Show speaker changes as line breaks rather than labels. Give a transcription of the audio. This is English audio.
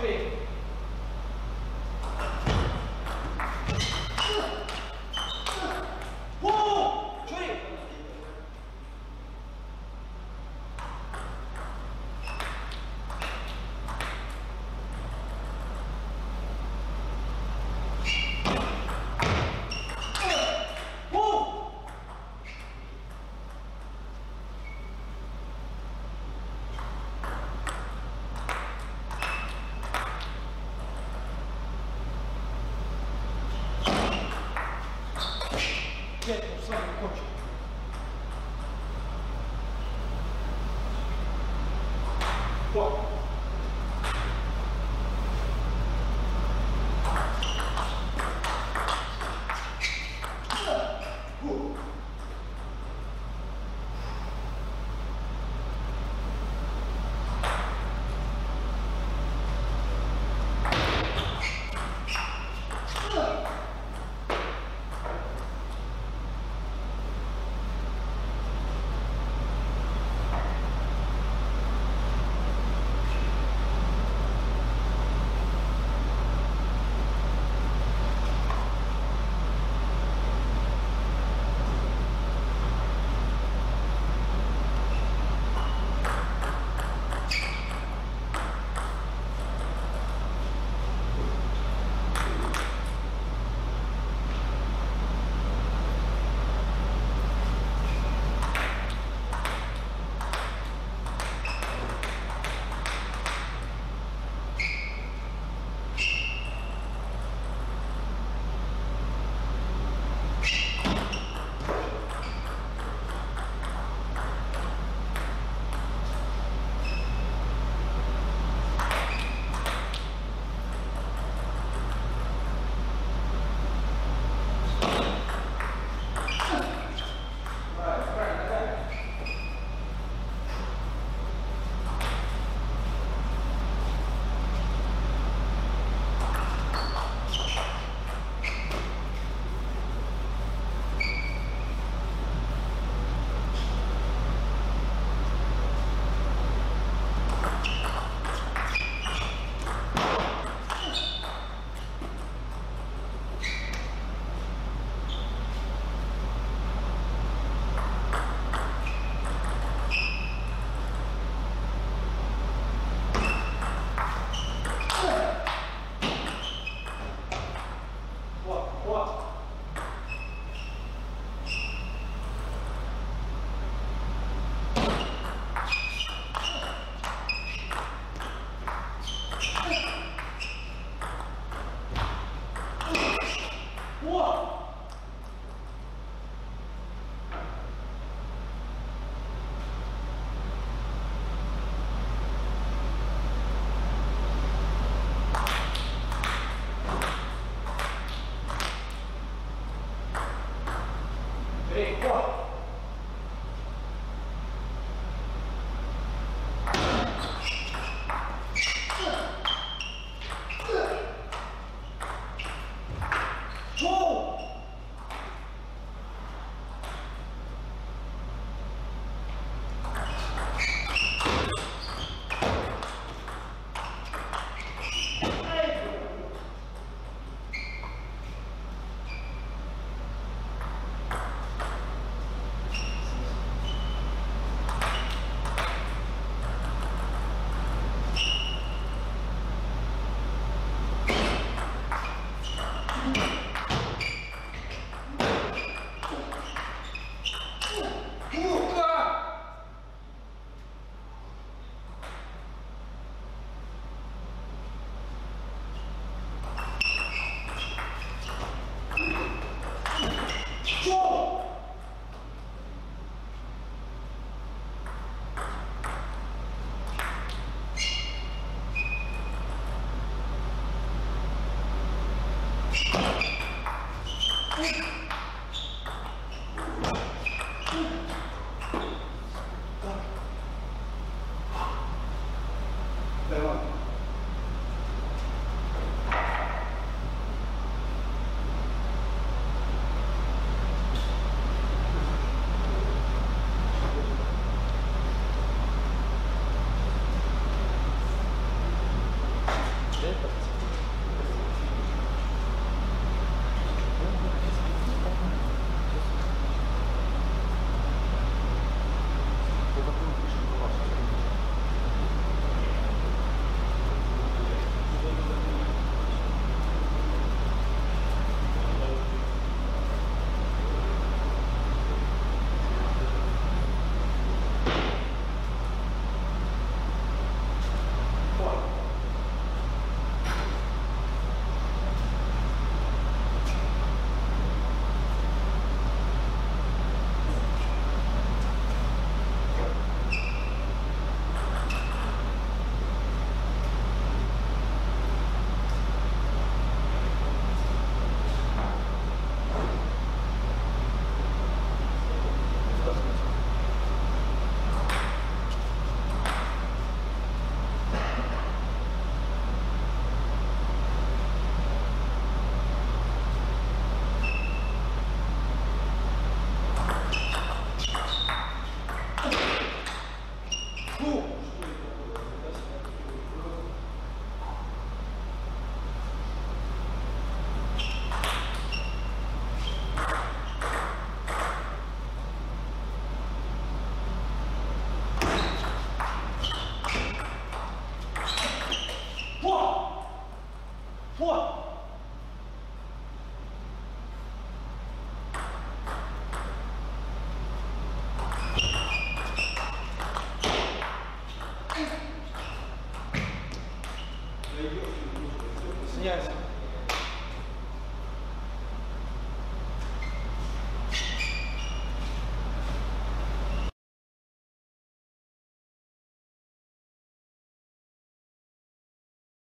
direito. you